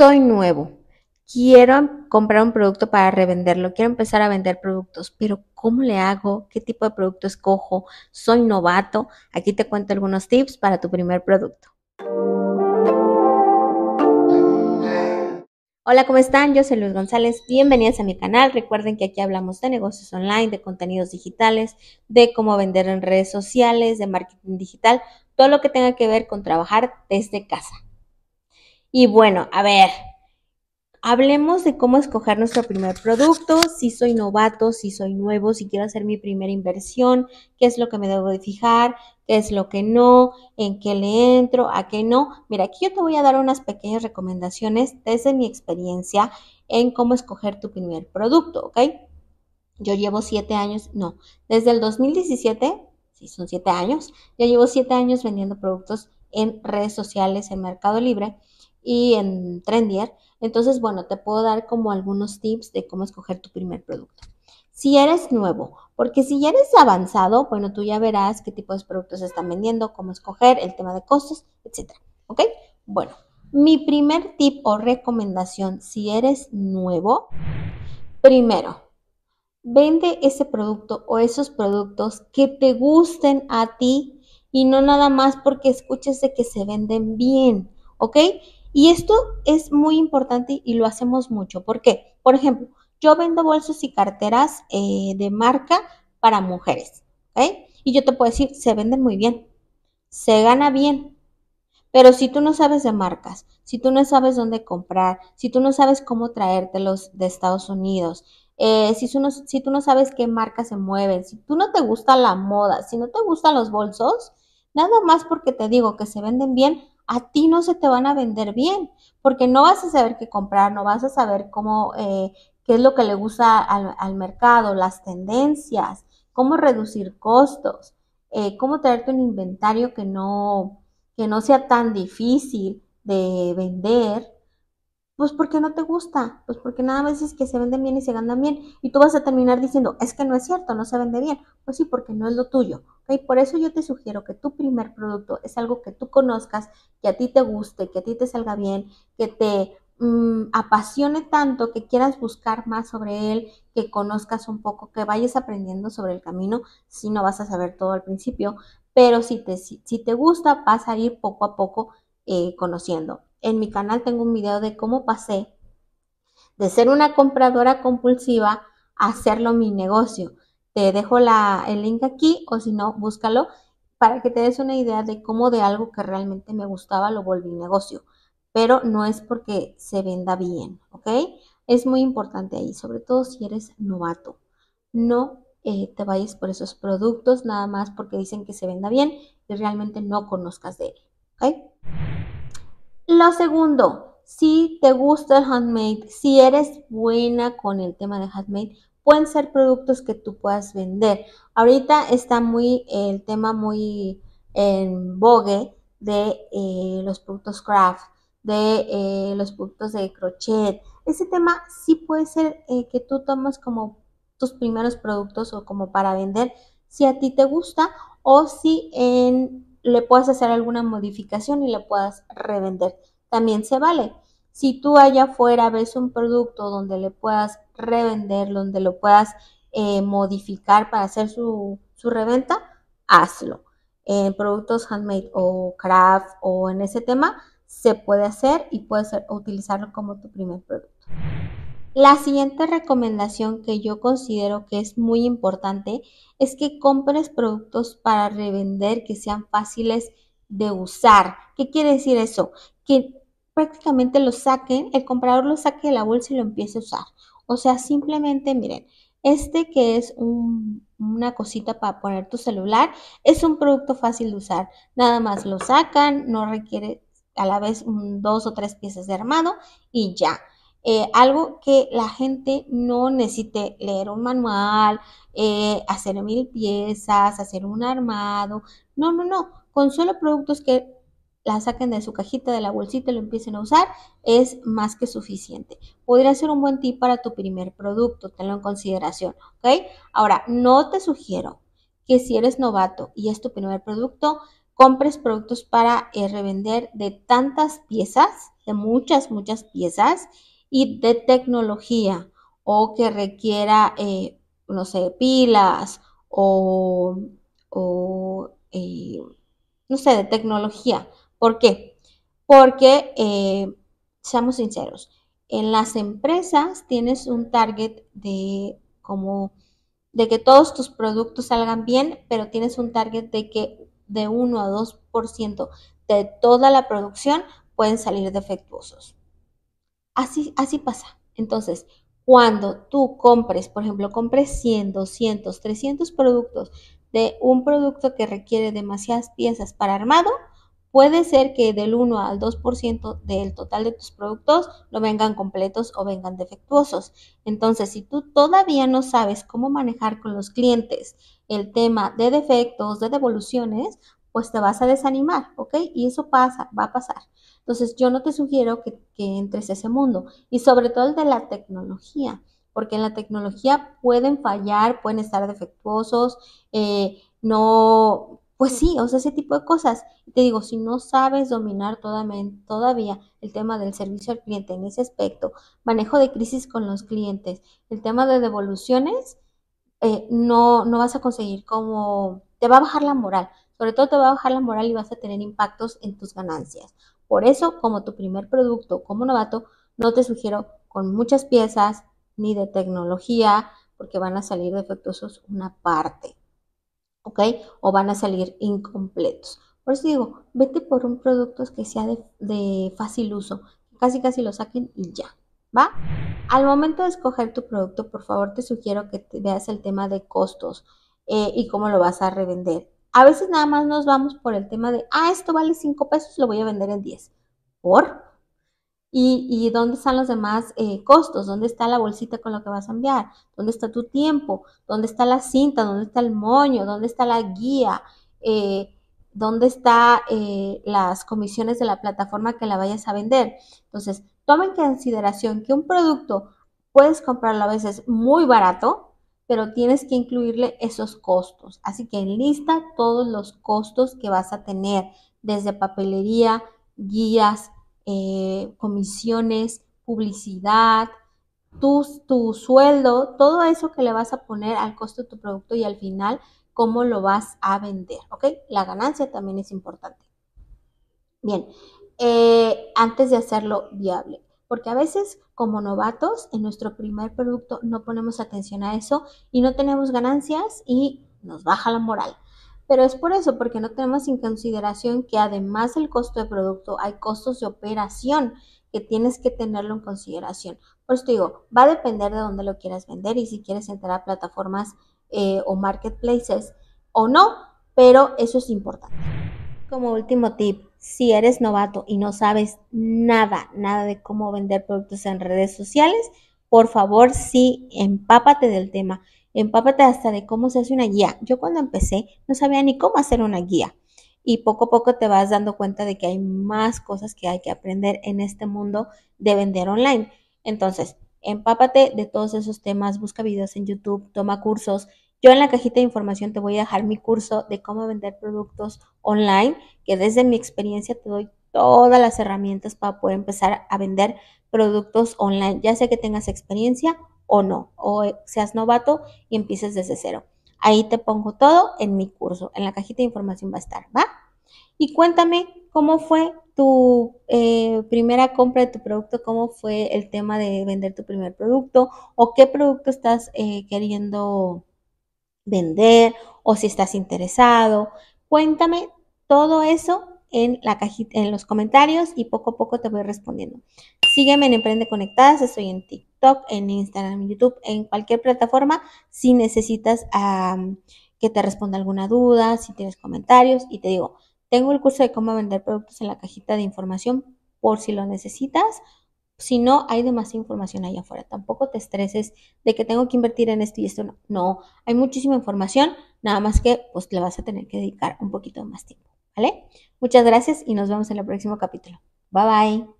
soy nuevo, quiero comprar un producto para revenderlo, quiero empezar a vender productos, pero ¿cómo le hago? ¿Qué tipo de producto escojo? Soy novato. Aquí te cuento algunos tips para tu primer producto. Hola, ¿cómo están? Yo soy Luis González. Bienvenidos a mi canal. Recuerden que aquí hablamos de negocios online, de contenidos digitales, de cómo vender en redes sociales, de marketing digital, todo lo que tenga que ver con trabajar desde casa. Y bueno, a ver, hablemos de cómo escoger nuestro primer producto, si soy novato, si soy nuevo, si quiero hacer mi primera inversión, qué es lo que me debo de fijar, qué es lo que no, en qué le entro, a qué no. Mira, aquí yo te voy a dar unas pequeñas recomendaciones desde mi experiencia en cómo escoger tu primer producto, ¿ok? Yo llevo siete años, no, desde el 2017, sí, son siete años, yo llevo siete años vendiendo productos en redes sociales, en Mercado Libre y en Trendier. Entonces, bueno, te puedo dar como algunos tips de cómo escoger tu primer producto. Si eres nuevo, porque si ya eres avanzado, bueno, tú ya verás qué tipo de productos están vendiendo, cómo escoger, el tema de costos, etc. ¿Ok? Bueno, mi primer tip o recomendación, si eres nuevo, primero, vende ese producto o esos productos que te gusten a ti y no nada más porque escuches de que se venden bien, ¿ok? Y esto es muy importante y lo hacemos mucho. ¿Por qué? Por ejemplo, yo vendo bolsos y carteras eh, de marca para mujeres. ¿ok? Y yo te puedo decir, se venden muy bien, se gana bien. Pero si tú no sabes de marcas, si tú no sabes dónde comprar, si tú no sabes cómo traértelos de Estados Unidos, eh, si, tú no, si tú no sabes qué marcas se mueven, si tú no te gusta la moda, si no te gustan los bolsos, nada más porque te digo que se venden bien, a ti no se te van a vender bien, porque no vas a saber qué comprar, no vas a saber cómo, eh, qué es lo que le gusta al, mercado, las tendencias, cómo reducir costos, eh, cómo traerte un inventario que no, que no sea tan difícil de vender pues porque no te gusta, pues porque nada más es que se venden bien y se ganan bien y tú vas a terminar diciendo, es que no es cierto, no se vende bien. Pues sí, porque no es lo tuyo. ¿Ok? Por eso yo te sugiero que tu primer producto es algo que tú conozcas, que a ti te guste, que a ti te salga bien, que te mm, apasione tanto, que quieras buscar más sobre él, que conozcas un poco, que vayas aprendiendo sobre el camino, si no vas a saber todo al principio, pero si te, si, te gusta, vas a ir poco a poco eh, conociendo en mi canal tengo un video de cómo pasé de ser una compradora compulsiva a hacerlo mi negocio. Te dejo el link aquí o si no, búscalo para que te des una idea de cómo de algo que realmente me gustaba lo volví negocio. Pero no es porque se venda bien, ¿ok? Es muy importante ahí, sobre todo si eres novato. No eh, te vayas por esos productos nada más porque dicen que se venda bien y realmente no conozcas de él, ¿ok? Lo segundo, si te gusta el handmade, si eres buena con el tema de handmade, pueden ser productos que tú puedas vender. Ahorita está muy el tema muy en vogue de eh, los productos craft, de eh, los productos de crochet. Ese tema sí puede ser eh, que tú tomes como tus primeros productos o como para vender si a ti te gusta o si le puedas hacer alguna modificación y le puedas revender. También se vale. Si tú allá afuera ves un producto donde le puedas revender, donde lo puedas eh, modificar para hacer su, reventa, hazlo. En productos handmade o craft o en ese tema, se puede hacer y puedes utilizarlo como tu primer producto. La siguiente recomendación que yo considero que es muy importante es que compres productos para revender que sean fáciles de usar. ¿Qué quiere decir eso? Que prácticamente lo saquen, el comprador lo saque de la bolsa y lo empiece a usar. O sea, simplemente miren, este que es una cosita para poner tu celular, es un producto fácil de usar. Nada más lo sacan, no requiere a la vez dos o tres piezas de armado y ya. Eh, algo que la gente no necesite leer un manual, eh, hacer mil piezas, hacer un armado. No, no, no. Con solo productos que la saquen de su cajita, de la bolsita y lo empiecen a usar, es más que suficiente. Podría ser un buen tip para tu primer producto, tenlo en consideración, ¿ok? Ahora, no te sugiero que si eres novato y es tu primer producto, compres productos para eh, revender de tantas piezas, de muchas, muchas piezas y de tecnología o que requiera, eh, no sé, pilas o, eh, no sé, de tecnología. ¿Por qué? Porque, seamos sinceros, en las empresas tienes un target de como de que todos tus productos salgan bien, pero tienes un target de que de 1 a 2% de toda la producción pueden salir defectuosos. Así, así pasa. Entonces, cuando tú compres, por ejemplo, compres 100, 200, 300 productos de un producto que requiere demasiadas piezas para armado, Puede ser que del 1 al 2% del total de tus productos no vengan completos o vengan defectuosos. Entonces, si tú todavía no sabes cómo manejar con los clientes el tema de defectos, de devoluciones, pues te vas a desanimar, ¿ok? Y eso pasa, va a pasar. Entonces, yo no te sugiero que, entres a ese mundo y sobre todo el de la tecnología, porque en la tecnología pueden fallar, pueden estar defectuosos, eh, no pues sí, o sea, ese tipo de cosas. Te digo, si no sabes dominar todavía el tema del servicio al cliente en ese aspecto, manejo de crisis con los clientes, el tema de devoluciones, eh, no, no vas a conseguir como, te va a bajar la moral, sobre todo te va a bajar la moral y vas a tener impactos en tus ganancias. Por eso, como tu primer producto, como novato, no te sugiero con muchas piezas ni de tecnología, porque van a salir defectuosos una parte. ¿Ok? O van a salir incompletos. Por eso digo, vete por un producto que sea de, fácil uso, casi casi lo saquen y ya, ¿va? Al momento de escoger tu producto, por favor te sugiero que veas el tema de costos eh, y cómo lo vas a revender. A veces nada más nos vamos por el tema de, ah, esto vale 5 pesos, lo voy a vender en 10. ¿Por? ¿Y, dónde están los demás eh, costos? ¿Dónde está la bolsita con lo que vas a enviar? ¿Dónde está tu tiempo? ¿Dónde está la cinta? ¿Dónde está el moño? ¿Dónde está la guía? Eh, ¿Dónde están eh, las comisiones de la plataforma que la vayas a vender? Entonces, toma en consideración que un producto puedes comprarlo a veces muy barato, pero tienes que incluirle esos costos. Así que enlista todos los costos que vas a tener, desde papelería, guías, eh, comisiones, publicidad, tu, sueldo, todo eso que le vas a poner al costo de tu producto y al final cómo lo vas a vender, ¿ok? La ganancia también es importante. Bien, eh, antes de hacerlo viable, porque a veces como novatos en nuestro primer producto no ponemos atención a eso y no tenemos ganancias y nos baja la moral. Pero es por eso, porque no tenemos en consideración que además del costo de producto hay costos de operación que tienes que tenerlo en consideración. Por eso te digo, va a depender de dónde lo quieras vender y si quieres entrar a plataformas eh, o marketplaces o no, pero eso es importante. Como último tip, si eres novato y no sabes nada, nada de cómo vender productos en redes sociales, por favor, sí, empápate del tema empápate hasta de cómo se hace una guía. Yo cuando empecé no sabía ni cómo hacer una guía y poco a poco te vas dando cuenta de que hay más cosas que hay que aprender en este mundo de vender online. Entonces, empápate de todos esos temas, busca videos en YouTube, toma cursos. Yo en la cajita de información te voy a dejar mi curso de cómo vender productos online, que desde mi experiencia te doy todas las herramientas para poder empezar a vender productos online, ya sea que tengas experiencia o no, o seas novato y empieces desde cero. Ahí te pongo todo en mi curso, en la cajita de información va a estar, ¿va? Y cuéntame cómo fue tu eh, primera compra de tu producto, cómo fue el tema de vender tu primer producto o qué producto estás eh, queriendo vender o si estás interesado. Cuéntame todo eso en la cajita, en los comentarios y poco a poco te voy respondiendo. Sígueme en Emprende Conectadas, estoy en TikTok, en Instagram, en YouTube, en cualquier plataforma si necesitas que te responda alguna duda, si tienes comentarios y te digo, tengo el curso de cómo vender productos en la cajita de información por si lo necesitas. Si no, hay demasiada información ahí afuera. Tampoco te estreses de que tengo que invertir en esto y esto no. No, hay muchísima información, nada más que pues le vas a tener que dedicar un poquito más tiempo. ¿Vale? Muchas gracias y nos vemos en el próximo capítulo. Bye bye.